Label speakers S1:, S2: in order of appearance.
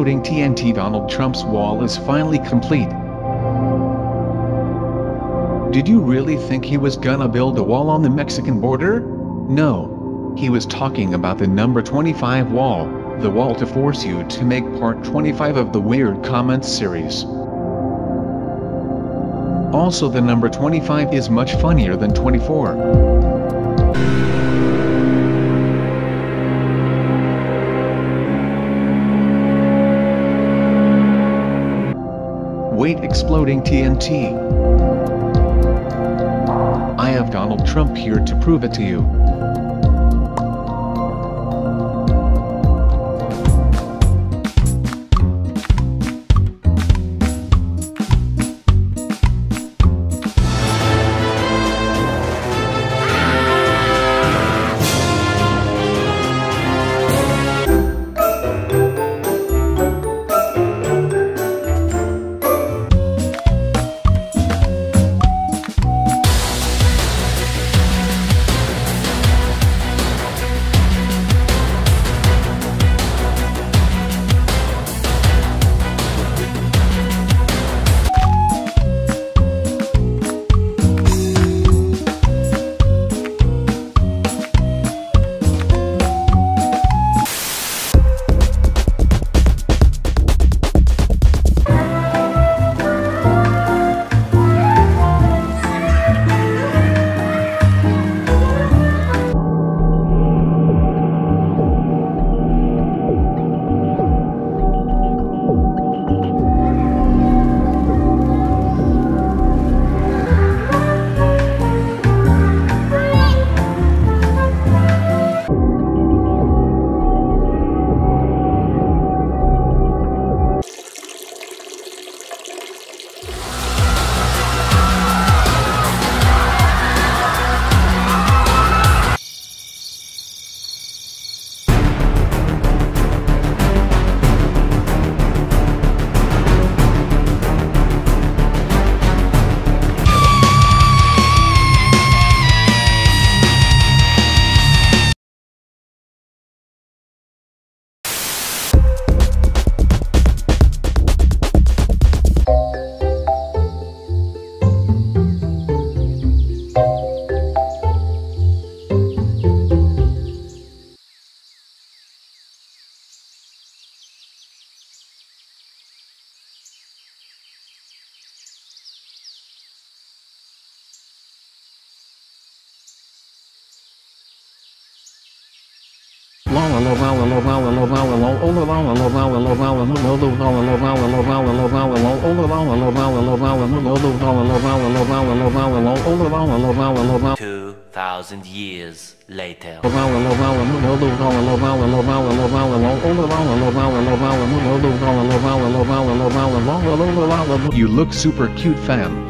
S1: exploding TNT Donald Trump's wall is finally complete. Did you really think he was gonna build a wall on the Mexican border? No. He was talking about the number 25 wall, the wall to force you to make part 25 of the Weird Comments series. Also the number 25 is much funnier than 24. Exploding TNT. I have Donald Trump here to prove it to you.
S2: Two thousand years later.
S1: You look super cute fam.